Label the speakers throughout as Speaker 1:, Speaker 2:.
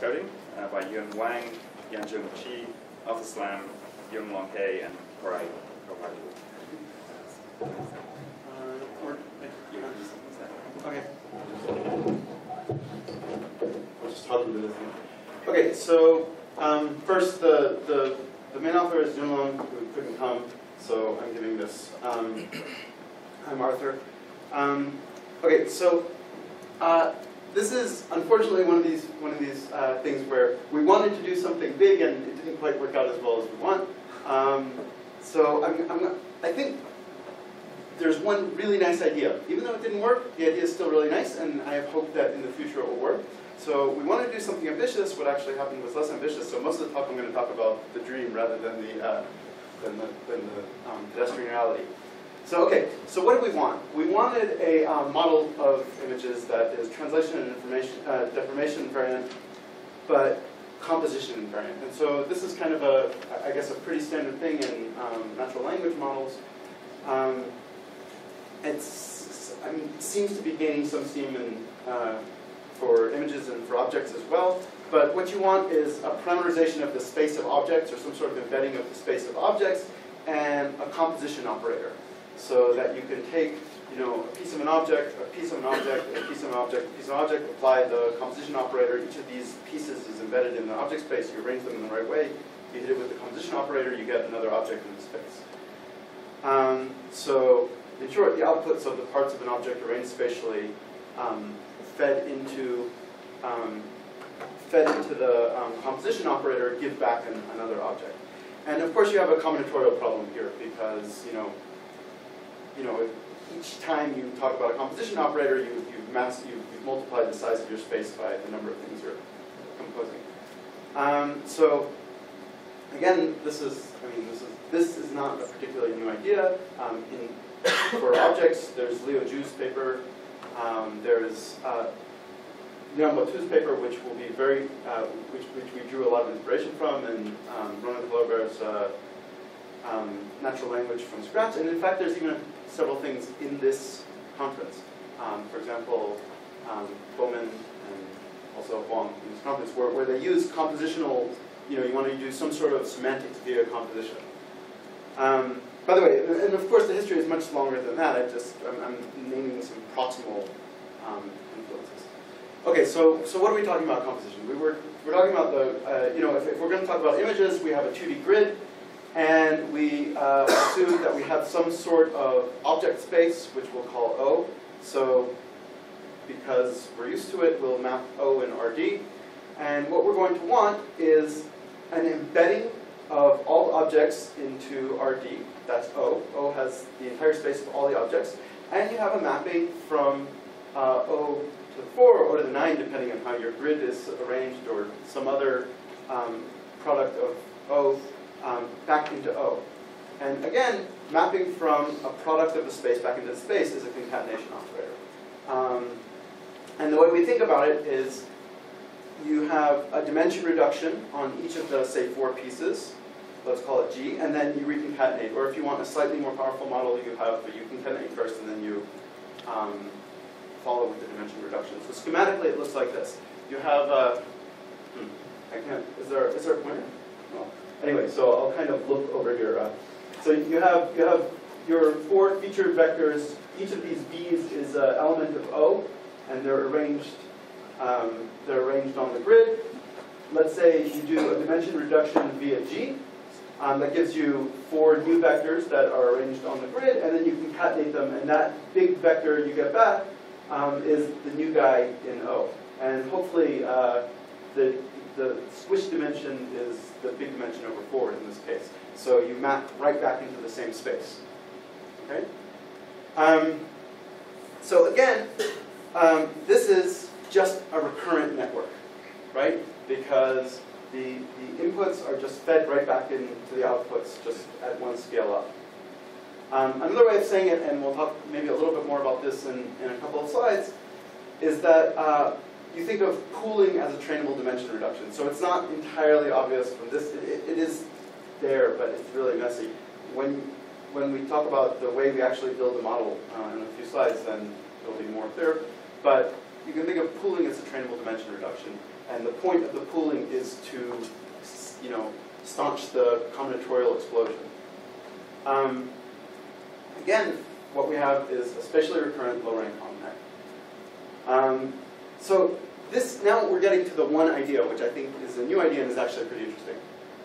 Speaker 1: Coding uh, by Yun Wang, Yanjun Qi, Arthur Szlam, Yung Long He, and Koray Kawaju.
Speaker 2: Uh, or, okay. I'll just talk a little bit. Okay, so um, first, the, the, the main author is Yunlong, who couldn't come, so I'm giving this. Um, I'm Arthur. Um, okay, so uh, this is unfortunately one of these one of these uh, things where we wanted to do something big and it didn't quite work out as well as we want. Um, so I'm, I'm, I think there's one really nice idea. Even though it didn't work, the idea is still really nice, and I have hope that in the future it will work. So we want to do something ambitious. What actually happened was less ambitious. So most of the talk I'm going to talk about the dream rather than the uh, than the, than the um, pedestrian reality. So okay, so what do we want? We wanted a um, model of images that is translation and information, uh, deformation invariant, but composition invariant. And so this is kind of a, I guess, a pretty standard thing in um, natural language models. Um, it's, I mean, seems to be gaining some steam in, uh, for images and for objects as well. But what you want is a parameterization of the space of objects or some sort of embedding of the space of objects and a composition operator so that you can take you know, a piece of an object, a piece of an object, a piece of an object, a piece of an object, apply the composition operator. Each of these pieces is embedded in the object space. You arrange them in the right way. You hit it with the composition operator, you get another object in the space. Um, so in short, the outputs of the parts of an object arranged spatially um, fed into um, fed into the um, composition operator give back an, another object. And of course, you have a combinatorial problem here because you know you know, each time you talk about a composition operator, you, you've, mass, you've, you've multiplied the size of your space by the number of things you're composing. Um, so again, this is, I mean, this is, this is not a particularly new idea. Um, in, for objects, there's Leo Zhu's paper. Um, there's uh, Bottou's paper, which will be very, uh, which, which we drew a lot of inspiration from, and um, Ronan Collobert's uh, um, natural language from scratch. And in fact, there's even several things in this conference. Um, for example, um, Bowman and also Huang in this conference, where, where they use compositional, you know, you want to do some sort of semantics via composition. Um, by the way, and of course the history is much longer than that, I just, I'm, I'm naming some proximal um, influences. Okay, so, so what are we talking about composition? We were, we're talking about the, uh, you know, if, if we're going to talk about images, we have a 2D grid, and we uh, assume that we have some sort of object space, which we'll call O. So because we're used to it, we'll map O and RD. And what we're going to want is an embedding of all objects into RD. That's O. O has the entire space of all the objects. And you have a mapping from uh, O to the 4 or O to the 9, depending on how your grid is arranged, or some other um, product of O um, back into O. And again, mapping from a product of the space back into the space is a concatenation operator. Um, and the way we think about it is you have a dimension reduction on each of the, say, four pieces. Let's call it G, and then you reconcatenate. Or if you want a slightly more powerful model, you have you concatenate first, and then you um, follow with the dimension reduction. So schematically, it looks like this. You have a, hmm, I can't, is there, is there a pointer? Anyway, so I'll kind of look over here. Uh, so you have you have your four featured vectors. Each of these b's is an element of O, and they're arranged um, they're arranged on the grid. Let's say you do a dimension reduction via G. Um, that gives you four new vectors that are arranged on the grid, and then you concatenate them, and that big vector you get back um, is the new guy in O. And hopefully uh, the the squish dimension is the big dimension over 4 in this case. So you map right back into the same space. Okay? Um, so again, um, this is just a recurrent network, right? Because the, the inputs are just fed right back into the outputs just at one scale up. Um, another way of saying it, and we'll talk maybe a little bit more about this in, in a couple of slides, is that uh, you think of pooling as a trainable dimension reduction. So it's not entirely obvious from this. It, it is there, but it's really messy. When, when we talk about the way we actually build a model uh, in a few slides, then it'll be more clear. But you can think of pooling as a trainable dimension reduction. and the point of the pooling is to, you know, staunch the combinatorial explosion. Um, again, what we have is a spatially recurrent low-rank convnet. Um, so this now we're getting to the one idea, which I think is a new idea and is actually pretty interesting.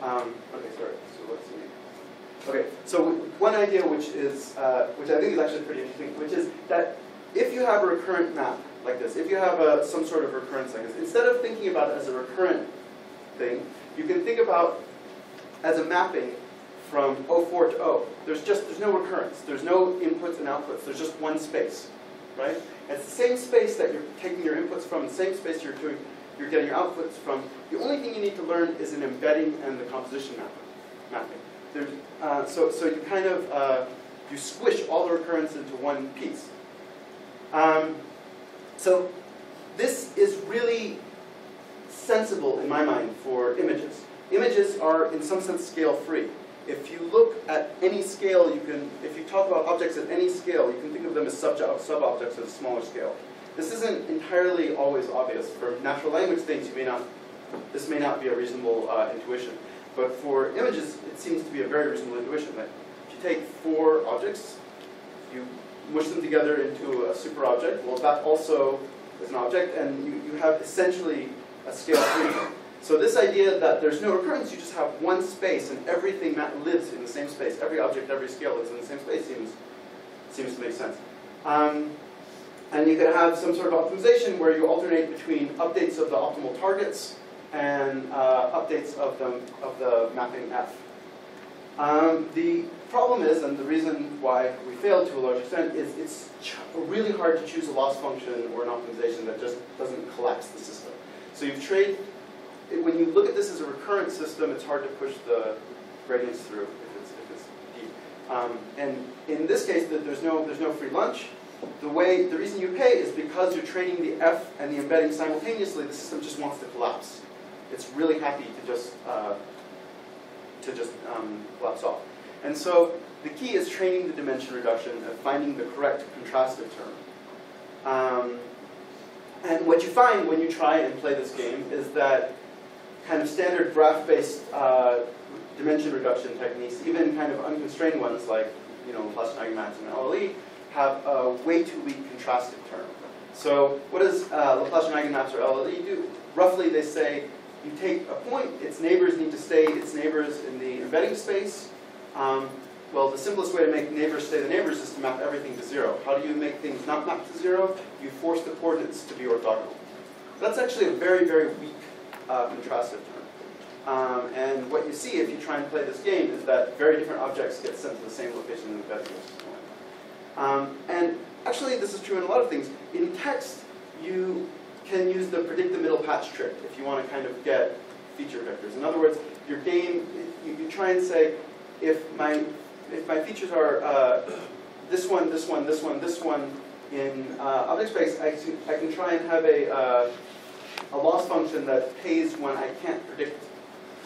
Speaker 2: Um, okay, sorry. So let's see. Okay, so one idea which is uh, which I think is actually pretty interesting, which is that if you have a recurrent map like this, if you have a, some sort of recurrence like this, instead of thinking about it as a recurrent thing, you can think about as a mapping from 04 to O. There's just there's no recurrence. There's no inputs and outputs. There's just one space, right? It's the same space that you're taking your inputs from, the same space you're doing, you're getting your outputs from. The only thing you need to learn is an embedding and the composition mapping. Uh, so, so you kind of uh, you squish all the recurrence into one piece. Um, so this is really sensible in my mind for images. Images are in some sense scale free. If you look at any scale, you can, if you talk about objects at any scale, you can think of them as sub-objects at a smaller scale. This isn't entirely always obvious. For natural language things, you may not, this may not be a reasonable uh, intuition. But for images, it seems to be a very reasonable intuition. That if you take four objects, you mush them together into a super object, well that also is an object, and you, you have essentially a scale free so this idea that there's no recurrence, you just have one space and everything that lives in the same space. Every object, every scale lives in the same space seems, seems to make sense. Um, and you could have some sort of optimization where you alternate between updates of the optimal targets and uh, updates of the, of the mapping F. Um, the problem is, and the reason why we failed to a large extent, is it's really hard to choose a loss function or an optimization that just doesn't collapse the system. So you've trade, when you look at this as a recurrent system, it's hard to push the gradients through if it's, if it's deep. Um, and in this case, there's no, there's no free lunch. The way, the reason you pay is because you're trading the F and the embedding simultaneously, the system just wants to collapse. It's really happy to just, uh, to just um, collapse off. And so the key is training the dimension reduction and finding the correct contrastive term. Um, and what you find when you try and play this game is that kind of standard graph-based uh, dimension reduction techniques, even kind of unconstrained ones like you know Laplacian eigenmaps and LLE, have a way too weak contrastive term. So what does uh, Laplacian eigenmaps or LLE do? Roughly they say you take a point, its neighbors need to stay its neighbors in the embedding space. Um, well, the simplest way to make neighbors stay the neighbors is to map everything to zero. How do you make things not map to zero? You force the coordinates to be orthogonal. That's actually a very, very weak uh, contrastive term. Um, and what you see if you try and play this game is that very different objects get sent to the same location in the system. Um, and actually, this is true in a lot of things. In text, you can use the predict the middle patch trick if you want to kind of get feature vectors. In other words, your game, you, you try and say, if my, if my features are uh, this one, this one, this one, this one in uh, object space, I, I can try and have a, uh, a loss function that pays when I can't predict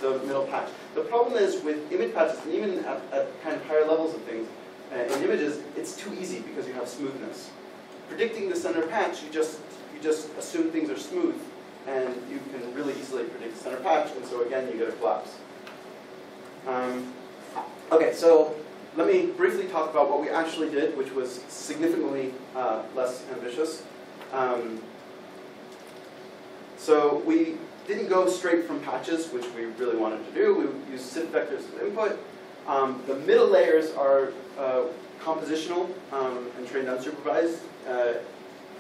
Speaker 2: the middle patch. The problem is with image patches, and even at, at kind of higher levels of things, uh, in images, it's too easy because you have smoothness. Predicting the center patch, you just you just assume things are smooth, and you can really easily predict the center patch, and so again, you get a collapse. Um, okay, so let me briefly talk about what we actually did, which was significantly uh, less ambitious. Um, so we didn't go straight from patches, which we really wanted to do. We used SIFT vectors as input. Um, the middle layers are uh, compositional um, and trained unsupervised uh,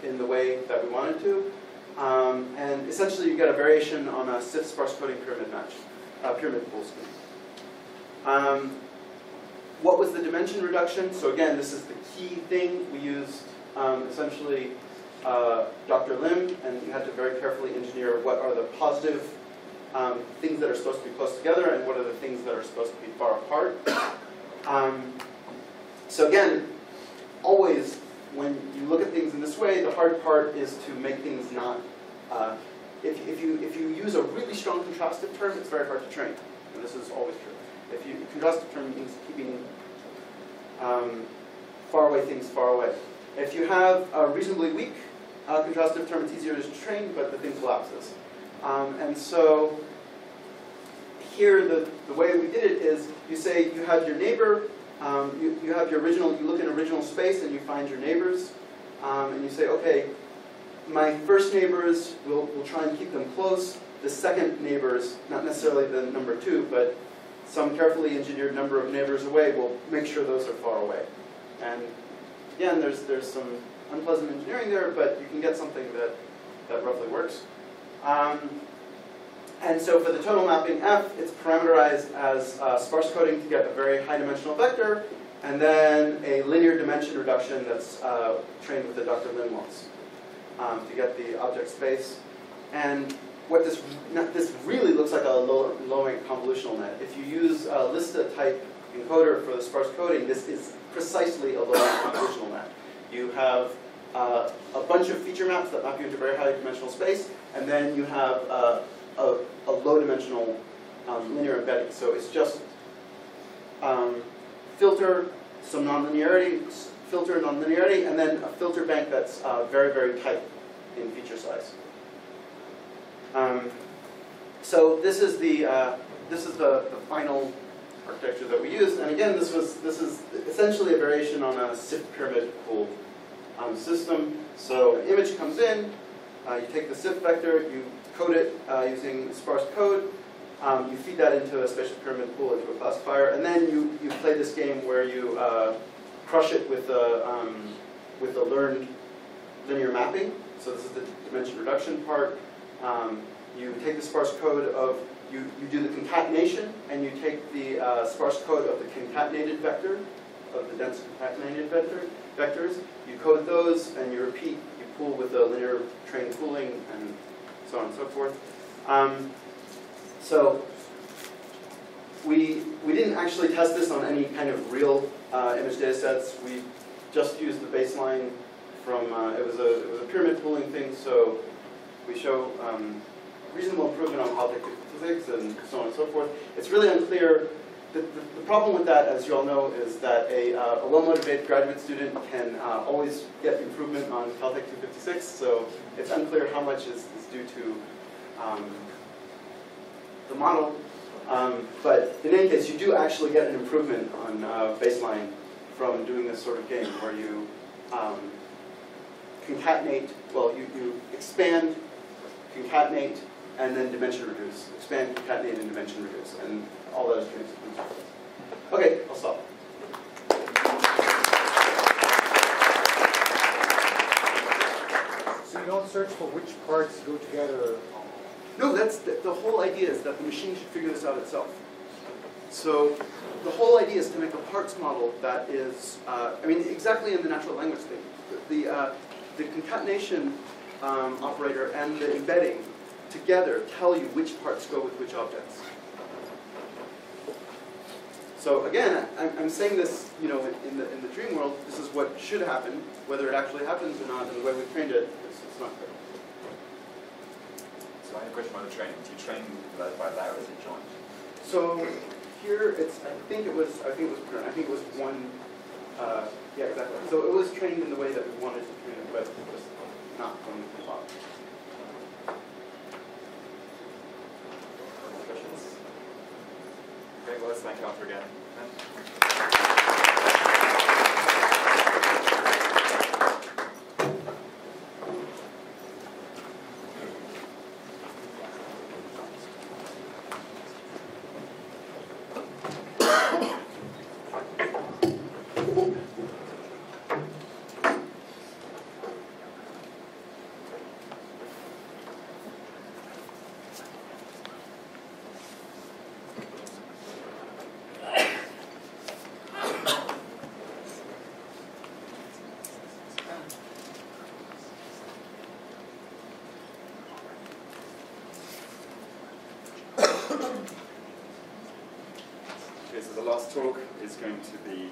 Speaker 2: in the way that we wanted to. Um, and essentially you get a variation on a SIFT sparse coding pyramid match, uh, pyramid pool scheme. Um, what was the dimension reduction? So again, this is the key thing. We used um, essentially uh, DrLIM, and you had to very carefully engineer what are the positive um, things that are supposed to be close together and what are the things that are supposed to be far apart. Um, so again, always when you look at things in this way, the hard part is to make things not, uh, if, if, you, if you use a really strong contrastive term, it's very hard to train. And this is always true. If you, contrastive term means keeping um, far away things far away. If you have a reasonably weak uh, contrastive term, it's easier to train, but the thing collapses. Um, and so here, the, the way we did it is you say you have your neighbor, um, you, you have your original, you look in original space and you find your neighbors, um, and you say, okay, my first neighbors, we'll, we'll try and keep them close. The second neighbors, not necessarily the number two, but some carefully engineered number of neighbors away, we'll make sure those are far away. And again, there's, there's some unpleasant engineering there, but you can get something that, that roughly works. Um, and so for the total mapping F, it's parameterized as uh, sparse coding to get a very high dimensional vector, and then a linear dimension reduction that's uh, trained with the DrLIM loss um, to get the object space. And what this, this really looks like a low, low-rank convolutional net. If you use a LISTA type encoder for the sparse coding, this is precisely a low-rank convolutional net. You have uh, a bunch of feature maps that map you into very high dimensional space, and then you have uh, a, a low dimensional um, linear embedding. So it's just um, filter, some nonlinearity, filter nonlinearity, and then a filter bank that's uh, very, very tight in feature size. Um, so this is the uh, this is the, the final architecture that we used, and again, this was this is essentially a variation on a SIFT pyramid pool um, system. So an image comes in, uh, you take the SIFT vector, you code it uh, using sparse code, um, you feed that into a spatial pyramid pool into a classifier, and then you, you play this game where you uh, crush it with a, um, with a learned linear mapping. So this is the dimension reduction part. Um, you take the sparse code of, you, you do the concatenation, and you take the uh, sparse code of the concatenated vector, of the dense concatenated vector, vectors. You code those, and you repeat, you pool with the linear train pooling, and so on and so forth. Um, so we, we didn't actually test this on any kind of real uh, image data sets. We just used the baseline from, uh, it, was a, it was a pyramid pooling thing, so we show um, reasonable improvement on qualitative physics and so on and so forth. It's really unclear. The, the, the problem with that, as you all know, is that a, uh, a well-motivated graduate student can uh, always get improvement on Caltech 256, so it's unclear how much is, is due to um, the model. Um, but in any case, you do actually get an improvement on uh, baseline from doing this sort of game where you um, concatenate, well, you, you expand, concatenate, and then dimension reduce. Expand, concatenate, and dimension reduce. And all those things. Okay, I'll stop.
Speaker 3: So you don't search for which parts go together.
Speaker 2: No, that's the, the whole idea is that the machine should figure this out itself. So the whole idea is to make a parts model that is, uh, I mean, exactly in the natural language thing. The, the, uh, the concatenation um, operator and the embedding together tell you which parts go with which objects. So again, I'm, I'm saying this, you know, in the, in the dream world, this is what should happen. Whether it actually happens or not, and the way we've trained it, it's, it's not clear.
Speaker 1: So I have a question about the training. Do you train by or is it joint?
Speaker 2: So here it's, I think it was, I think it was, I think it was one, uh, yeah, exactly. So it was trained in the way that we wanted to train it, but just not from the top.
Speaker 1: Questions? Okay, well, let's thank Arthur again. Okay, talk is going to be